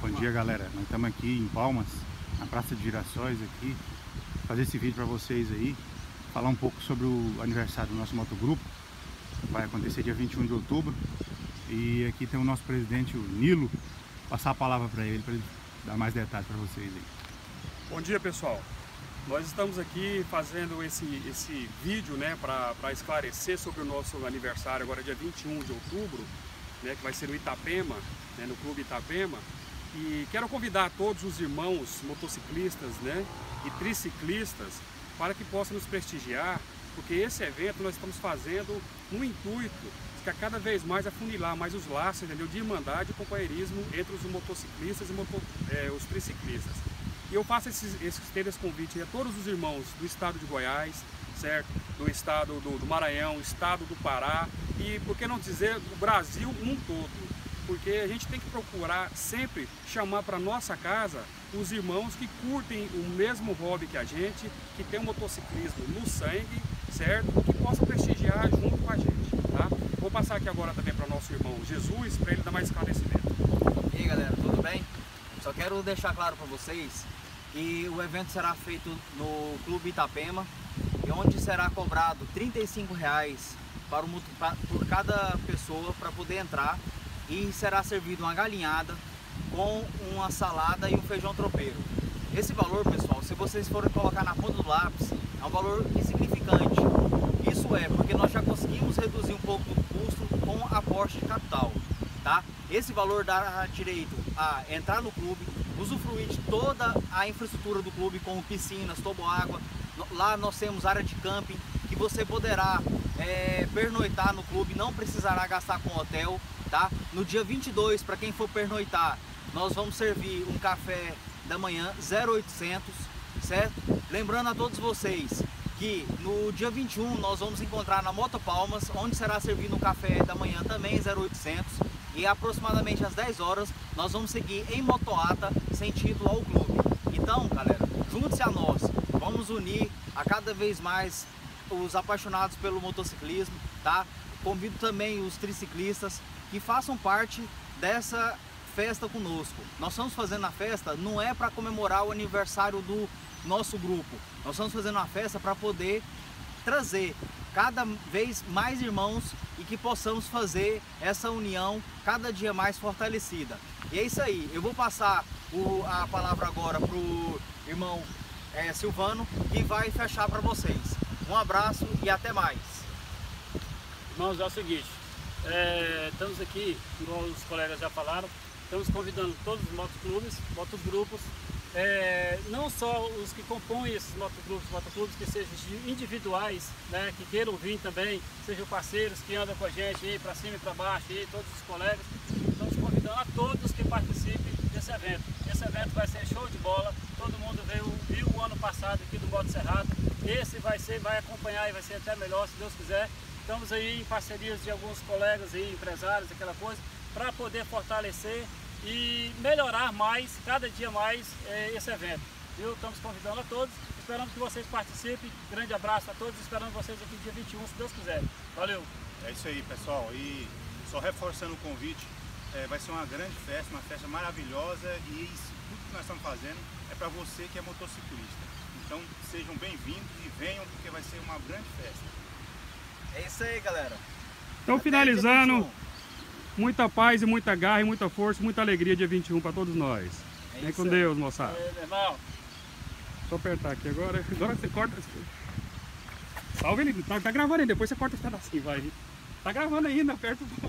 Bom dia galera, nós estamos aqui em Palmas, na Praça de Girassóis aqui, fazer esse vídeo para vocês aí, falar um pouco sobre o aniversário do nosso motogrupo, vai acontecer dia 21 de outubro, e aqui tem o nosso presidente, o Nilo, passar a palavra para ele, para ele dar mais detalhes para vocês aí. Bom dia pessoal, nós estamos aqui fazendo esse, esse vídeo né, para esclarecer sobre o nosso aniversário agora dia 21 de outubro, né, que vai ser no Itapema, né, no Clube Itapema, e quero convidar todos os irmãos motociclistas né, e triciclistas para que possam nos prestigiar, porque esse evento nós estamos fazendo no intuito de cada vez mais afunilar mais os laços entendeu, de irmandade e companheirismo entre os motociclistas e moto, é, os triciclistas. E eu faço esses, esses, esse convite a todos os irmãos do estado de Goiás, certo? Do estado do, do Maranhão, estado do Pará e, por que não dizer, o Brasil num todo porque a gente tem que procurar sempre chamar para nossa casa os irmãos que curtem o mesmo hobby que a gente, que tem o motociclismo no sangue, certo? Que possam prestigiar junto com a gente, tá? Vou passar aqui agora também para o nosso irmão Jesus, para ele dar mais esclarecimento. E aí galera, tudo bem? Só quero deixar claro para vocês que o evento será feito no Clube Itapema, e onde será cobrado 35 reais para o, por cada pessoa para poder entrar e será servido uma galinhada com uma salada e um feijão tropeiro. Esse valor, pessoal, se vocês forem colocar na ponta do lápis, é um valor insignificante. Isso é porque nós já conseguimos reduzir um pouco do custo com aporte de capital, tá? Esse valor dá direito a entrar no clube, usufruir de toda a infraestrutura do clube, como piscinas, toboágua. Lá nós temos área de camping, que você poderá é, pernoitar no clube, não precisará gastar com hotel, tá? No dia 22, para quem for pernoitar, nós vamos servir um café da manhã 0800, certo? Lembrando a todos vocês que no dia 21 nós vamos encontrar na Moto Palmas, onde será servido um café da manhã também 0800 e aproximadamente às 10 horas nós vamos seguir em motoata sentido ao clube. Então, galera, junte-se a nós, vamos unir a cada vez mais os apaixonados pelo motociclismo, tá? Convido também os triciclistas que façam parte dessa festa conosco. Nós estamos fazendo a festa não é para comemorar o aniversário do nosso grupo. Nós estamos fazendo uma festa para poder trazer cada vez mais irmãos e que possamos fazer essa união cada dia mais fortalecida. E é isso aí, eu vou passar o, a palavra agora para o irmão é, Silvano que vai fechar para vocês. Um abraço e até mais. Irmãos, é o seguinte, é, estamos aqui, como os colegas já falaram, estamos convidando todos os motoclubes, motogrupos, é, não só os que compõem esses motogrupos, motoclubes que sejam individuais, né, que queiram vir também, sejam parceiros que andam com a gente aí para cima e para baixo, aí, todos os colegas, estamos convidando a todos que participem desse evento. Esse evento vai ser show de bola, todo mundo veio, viu o ano passado aqui do Moto Cerrado, esse vai ser, vai acompanhar e vai ser até melhor se Deus quiser. Estamos aí em parcerias de alguns colegas e empresários, aquela coisa, para poder fortalecer e melhorar mais, cada dia mais, é, esse evento. Viu? Estamos convidando a todos, esperamos que vocês participem. Grande abraço a todos, esperando vocês aqui dia 21, se Deus quiser. Valeu! É isso aí, pessoal. E só reforçando o convite, é, vai ser uma grande festa, uma festa maravilhosa e isso, tudo que nós estamos fazendo é para você que é motociclista. Então sejam bem-vindos e venham porque vai ser uma grande festa. É isso aí, galera. Então, Até finalizando, muita paz e muita garra e muita força, muita alegria dia 21 para todos nós. É Vem com aí. Deus, moçada. É, irmão. Só apertar aqui agora. Agora você corta. Salve ele, tá, tá gravando aí, depois você corta esse pedacinho, vai. Tá gravando ainda, aperta o